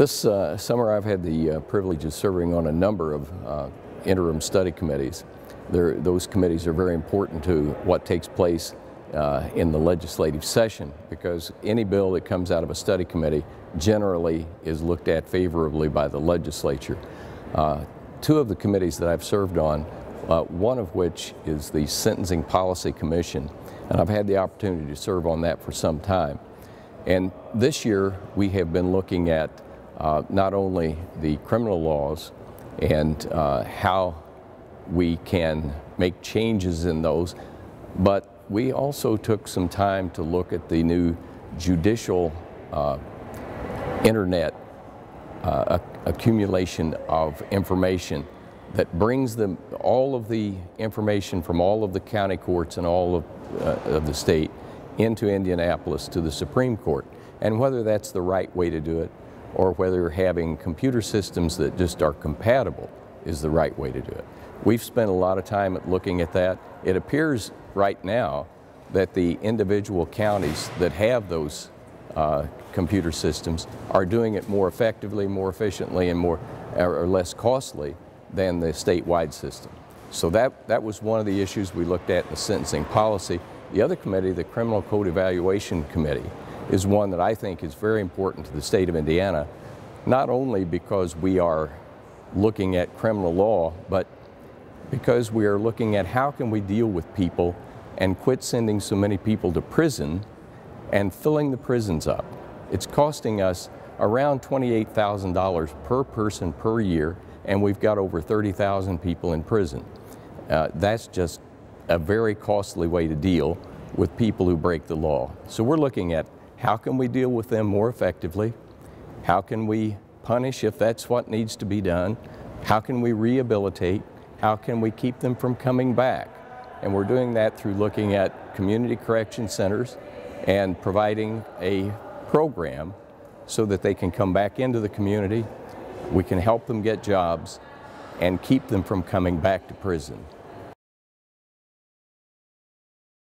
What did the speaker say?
This uh, summer I've had the uh, privilege of serving on a number of uh, interim study committees. They're, those committees are very important to what takes place uh, in the legislative session because any bill that comes out of a study committee generally is looked at favorably by the legislature. Uh, two of the committees that I've served on, uh, one of which is the Sentencing Policy Commission, and I've had the opportunity to serve on that for some time. And this year we have been looking at uh, not only the criminal laws and uh, how we can make changes in those, but we also took some time to look at the new judicial uh, internet uh, accumulation of information that brings them all of the information from all of the county courts and all of, uh, of the state into Indianapolis to the Supreme Court. And whether that's the right way to do it or whether having computer systems that just are compatible is the right way to do it. We've spent a lot of time at looking at that. It appears right now that the individual counties that have those uh, computer systems are doing it more effectively, more efficiently, and more or less costly than the statewide system. So that, that was one of the issues we looked at in the sentencing policy. The other committee, the Criminal Code Evaluation Committee, is one that I think is very important to the state of Indiana, not only because we are looking at criminal law, but because we are looking at how can we deal with people and quit sending so many people to prison and filling the prisons up. It's costing us around $28,000 per person per year, and we've got over 30,000 people in prison. Uh, that's just a very costly way to deal with people who break the law. So we're looking at how can we deal with them more effectively? How can we punish if that's what needs to be done? How can we rehabilitate? How can we keep them from coming back? And we're doing that through looking at community correction centers and providing a program so that they can come back into the community. We can help them get jobs and keep them from coming back to prison.